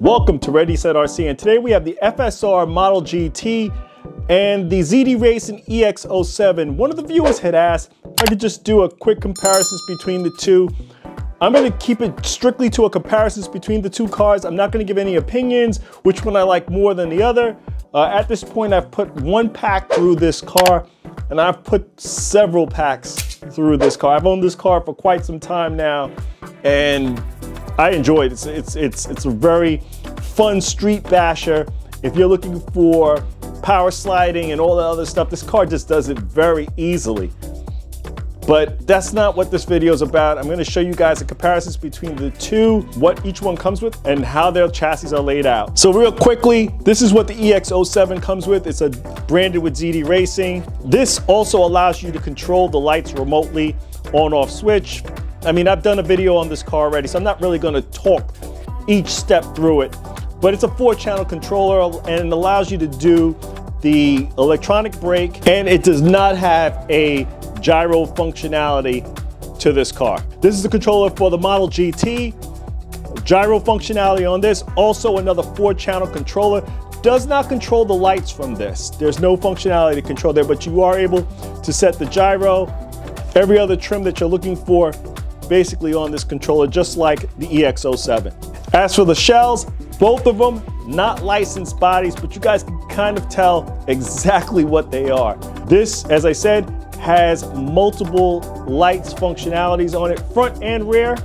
Welcome to Ready Set RC and today we have the FSR Model GT and the ZD Racing EX07. One of the viewers had asked if I could just do a quick comparisons between the two. I'm gonna keep it strictly to a comparisons between the two cars. I'm not gonna give any opinions, which one I like more than the other. Uh, at this point, I've put one pack through this car and I've put several packs through this car. I've owned this car for quite some time now and I enjoy it. It's, it's, it's, it's a very fun street basher. If you're looking for power sliding and all the other stuff, this car just does it very easily. But that's not what this video is about. I'm gonna show you guys the comparisons between the two, what each one comes with, and how their chassis are laid out. So real quickly, this is what the EX07 comes with. It's a branded with ZD Racing. This also allows you to control the lights remotely, on off switch, I mean, I've done a video on this car already, so I'm not really gonna talk each step through it, but it's a four channel controller and it allows you to do the electronic brake and it does not have a gyro functionality to this car. This is the controller for the Model GT. Gyro functionality on this, also another four channel controller. Does not control the lights from this. There's no functionality to control there, but you are able to set the gyro, every other trim that you're looking for basically on this controller, just like the EX07. As for the shells, both of them not licensed bodies, but you guys can kind of tell exactly what they are. This, as I said, has multiple lights functionalities on it, front and rear.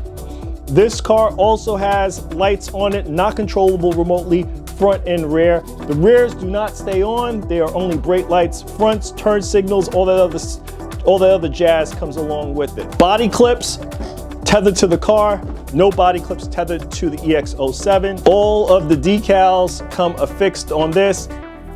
This car also has lights on it, not controllable remotely, front and rear. The rears do not stay on. They are only brake lights. Fronts, turn signals, all that other, all that other jazz comes along with it. Body clips, tethered to the car, no body clips tethered to the EX07. All of the decals come affixed on this.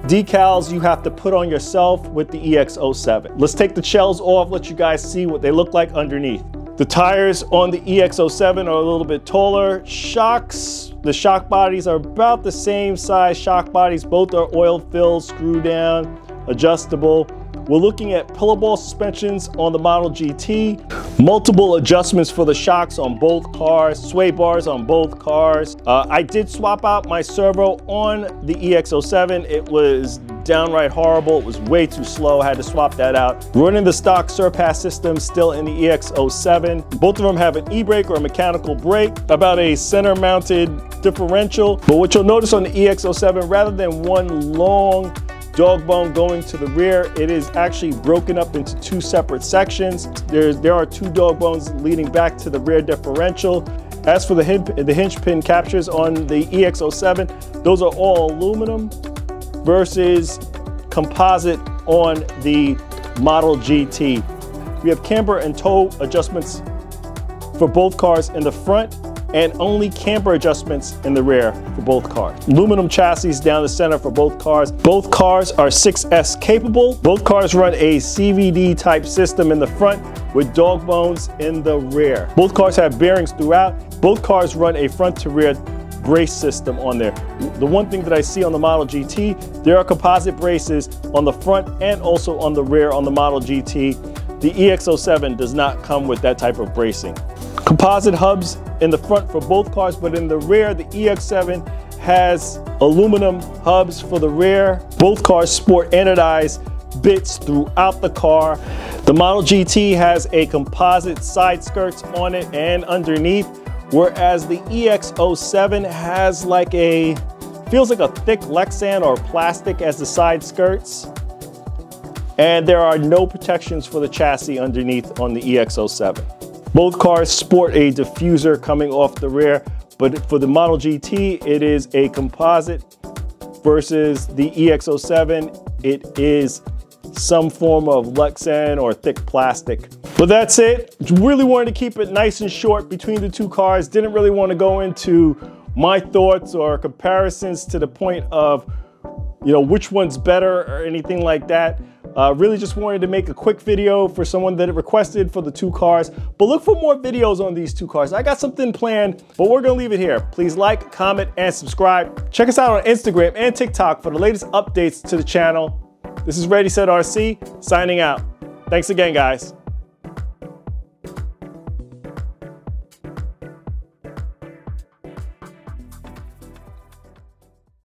Decals you have to put on yourself with the EX07. Let's take the shells off, let you guys see what they look like underneath. The tires on the EX07 are a little bit taller. Shocks, the shock bodies are about the same size shock bodies. Both are oil filled, screw down, adjustable. We're looking at pillow ball suspensions on the Model GT, multiple adjustments for the shocks on both cars, sway bars on both cars. Uh, I did swap out my servo on the EX07. It was downright horrible. It was way too slow. I had to swap that out. Running the stock Surpass system still in the EX07. Both of them have an e-brake or a mechanical brake, about a center mounted differential. But what you'll notice on the EX07, rather than one long dog bone going to the rear. It is actually broken up into two separate sections. There's, there are two dog bones leading back to the rear differential. As for the, hinge, the hinge pin captures on the EX07, those are all aluminum versus composite on the Model GT. We have camber and toe adjustments for both cars in the front and only camber adjustments in the rear for both cars. Aluminum chassis down the center for both cars. Both cars are 6S capable. Both cars run a CVD type system in the front with dog bones in the rear. Both cars have bearings throughout. Both cars run a front to rear brace system on there. The one thing that I see on the Model GT, there are composite braces on the front and also on the rear on the Model GT. The EX07 does not come with that type of bracing. Composite hubs in the front for both cars, but in the rear, the EX7 has aluminum hubs for the rear. Both cars sport anodized bits throughout the car. The Model GT has a composite side skirts on it and underneath, whereas the EX07 has like a, feels like a thick Lexan or plastic as the side skirts. And there are no protections for the chassis underneath on the EX07. Both cars sport a diffuser coming off the rear, but for the Model GT, it is a composite versus the EX07, it is some form of Lexan or thick plastic. But that's it. Really wanted to keep it nice and short between the two cars. Didn't really want to go into my thoughts or comparisons to the point of, you know, which one's better or anything like that. Uh, really just wanted to make a quick video for someone that requested for the two cars, but look for more videos on these two cars. I got something planned, but we're gonna leave it here. Please like, comment, and subscribe. Check us out on Instagram and TikTok for the latest updates to the channel. This is Ready Set RC, signing out. Thanks again, guys.